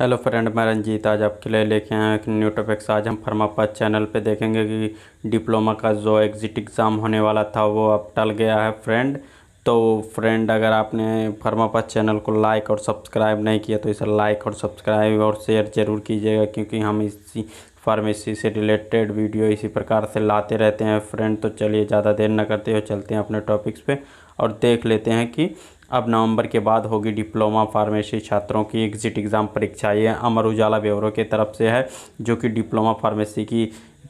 Hello friend मैं रंजीत। आज आपके लिए लेके हैं एक न्यू टॉपिक्स आज हम फर्मापाथ चैनल पे देखेंगे कि डिप्लोमा का जो एग्ज़िट एग्ज़ाम होने वाला था, वो अब टल गया है फ्रेंड तो फ्रेंड अगर आपने फर्मापाथ चैनल को लाइक और सब्सक्राइब नहीं किया तो इसे लाइक और सब्सक्राइब और शेयर ज़रूर कीजिएगा, क्योंकि हम इसी फार्मेसी से रिलेटेड वीडियो इसी प्रकार से लाते रहते हैं फ्रेंड तो चलिए, ज़्यादा देर न करते हुए चलते हैं अपने टॉपिक्स पे और देख लेते हैं कि अब नवंबर के बाद होगी डिप्लोमा फार्मेसी छात्रों की एग्ज़िट एग्ज़ाम परीक्षा। ये अमर उजाला ब्यूरो की तरफ़ से है, जो कि डिप्लोमा फार्मेसी की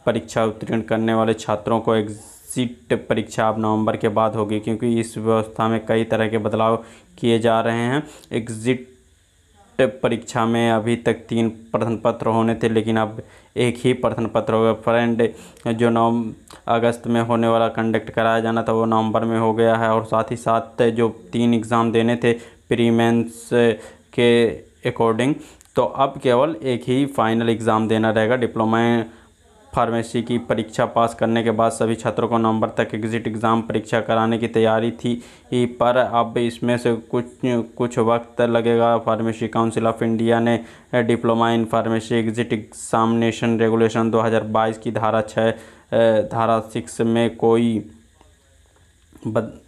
परीक्षा उत्तीर्ण करने वाले छात्रों को एग्ज़िट परीक्षा अब नवंबर के बाद होगी, क्योंकि इस व्यवस्था में कई तरह के बदलाव किए जा रहे हैं। एग्ज़िट परीक्षा में अभी तक तीन प्रश्न पत्र होने थे, लेकिन अब एक ही प्रश्न पत्र होगा। फ्रेंड, जो नौ अगस्त में होने वाला कंडक्ट कराया जाना था, वो नवंबर में हो गया है। और साथ ही साथ जो तीन एग्ज़ाम देने थे प्रीमेंस के अकॉर्डिंग तो अब केवल एक ही फाइनल एग्ज़ाम देना रहेगा। डिप्लोमा फार्मेसी की परीक्षा पास करने के बाद सभी छात्रों को नवंबर तक एग्ज़िट एग्ज़ाम परीक्षा कराने की तैयारी थी। पर अब इसमें से कुछ कुछ वक्त लगेगा। फार्मेसी काउंसिल ऑफ़ इंडिया ने diploma in pharmacy exit examination regulation 2022 की धारा छः धारा सिक्स में कोई बद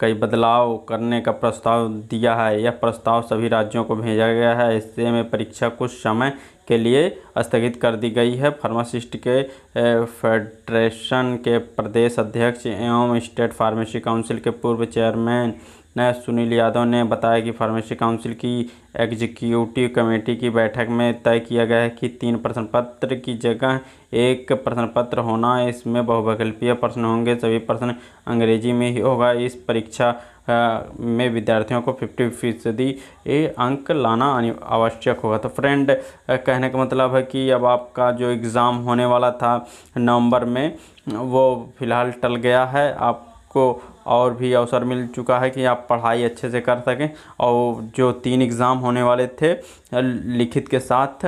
कई बदलाव करने का प्रस्ताव दिया है। यह प्रस्ताव सभी राज्यों को भेजा गया है। ऐसे में परीक्षा कुछ समय के लिए स्थगित कर दी गई है। फार्मासिस्ट के फेडरेशन के प्रदेश अध्यक्ष एवं स्टेट फार्मेसी काउंसिल के पूर्व चेयरमैन न सुनील यादव ने बताया कि फार्मेसी काउंसिल की एग्जीक्यूटिव कमेटी की बैठक में तय किया गया है कि तीन प्रश्न पत्र की जगह एक प्रश्न पत्र होना, इसमें बहुविकल्पीय प्रश्न होंगे, सभी प्रश्न अंग्रेज़ी में ही होगा। इस परीक्षा में विद्यार्थियों को फिफ्टी फ़ीसदी अंक लाना आवश्यक होगा। तो फ्रेंड कहने का मतलब है कि अब आपका जो एग्ज़ाम होने वाला था नवंबर में, वो फ़िलहाल टल गया है। आपको और भी अवसर मिल चुका है कि आप पढ़ाई अच्छे से कर सकें। और जो तीन एग्ज़ाम होने वाले थे, लिखित के साथ,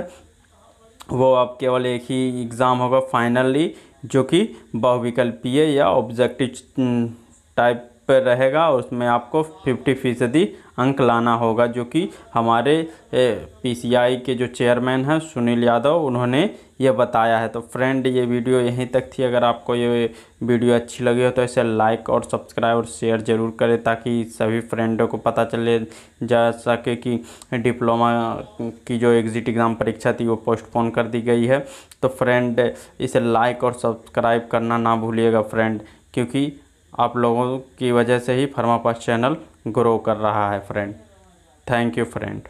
वो अब केवल एक ही एग्ज़ाम होगा फाइनली, जो कि बहुविकल्पीय या ऑब्जेक्टिव टाइप पर रहेगा और उसमें आपको फिफ्टी फ़ीसदी अंक लाना होगा, जो कि हमारे पीसीआई के जो चेयरमैन हैं, सुनील यादव, उन्होंने ये बताया है। तो फ्रेंड ये वीडियो यहीं तक थी। अगर आपको ये वीडियो अच्छी लगी हो तो इसे लाइक और सब्सक्राइब और शेयर ज़रूर करें, ताकि सभी फ्रेंडों को पता चले, जा सके कि डिप्लोमा की जो एग्ज़िट एग्ज़ाम परीक्षा थी, वो पोस्टपोन कर दी गई है। तो फ्रेंड इसे लाइक और सब्सक्राइब करना ना भूलिएगा फ्रेंड क्योंकि आप लोगों की वजह से ही फर्मापास चैनल ग्रो कर रहा है फ्रेंड थैंक यू फ्रेंड